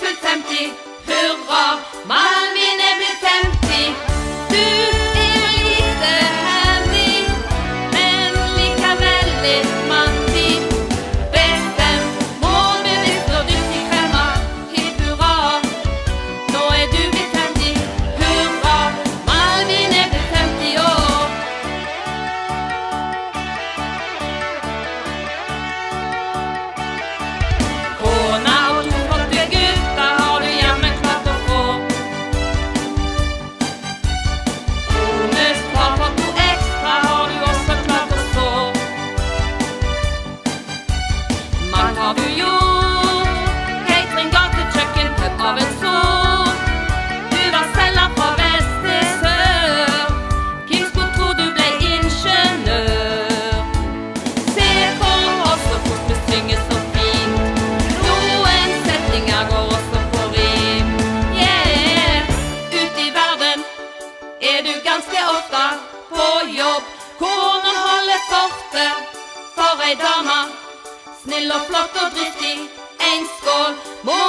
fullt Hurra! Maler ei dame. Snill og flott og driftig. En skål må